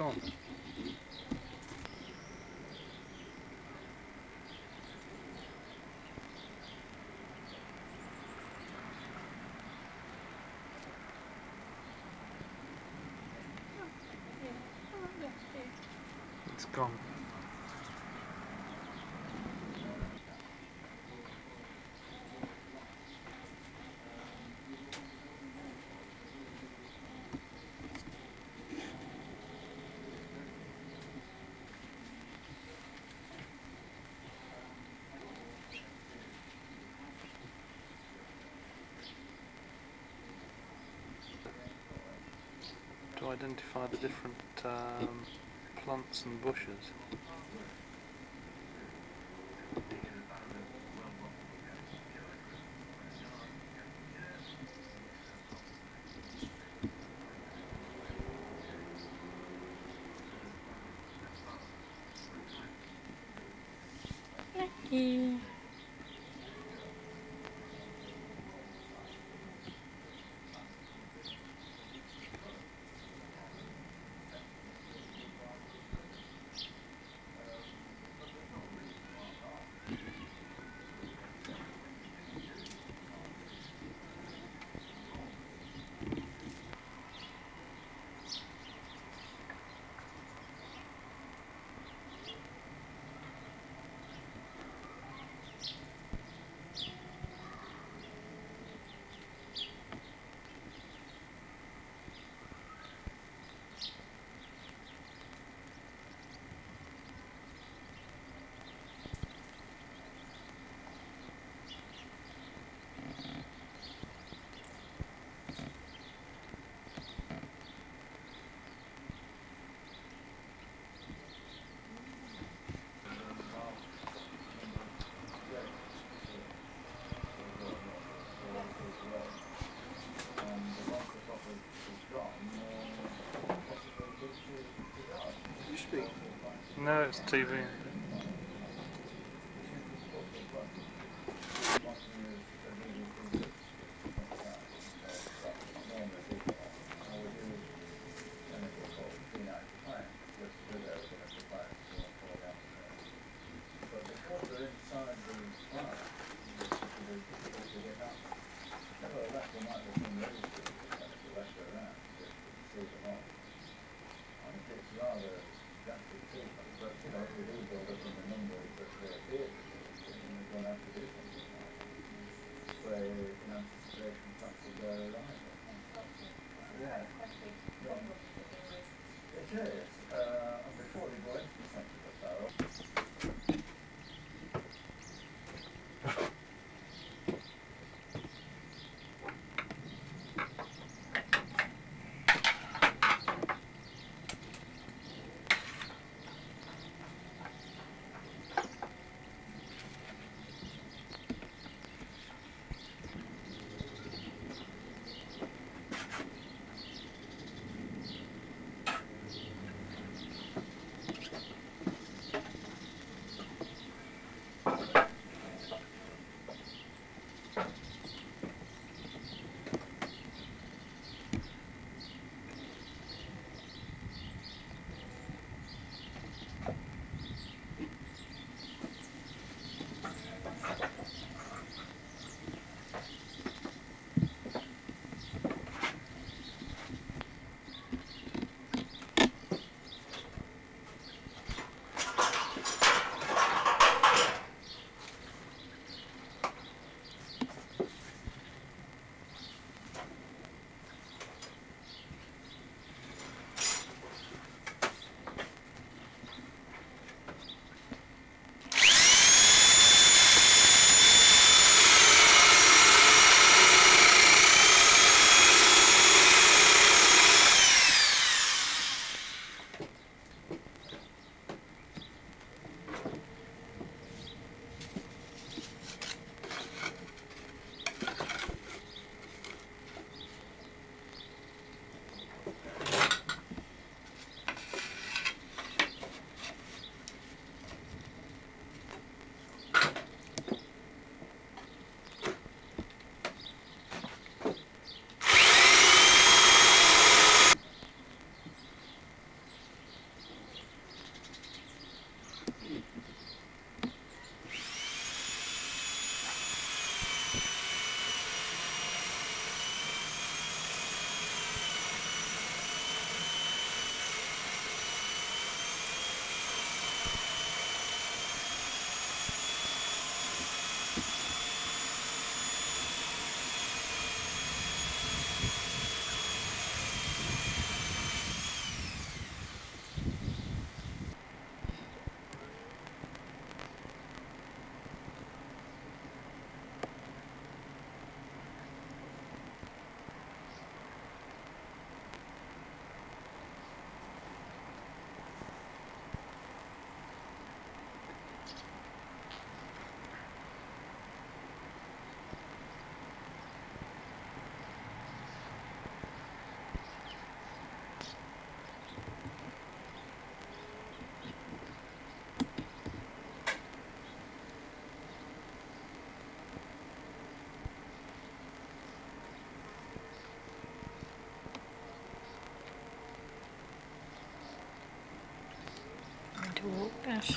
gone. It's gone. To identify the different um, plants and bushes. No, it's TV. 读，但是。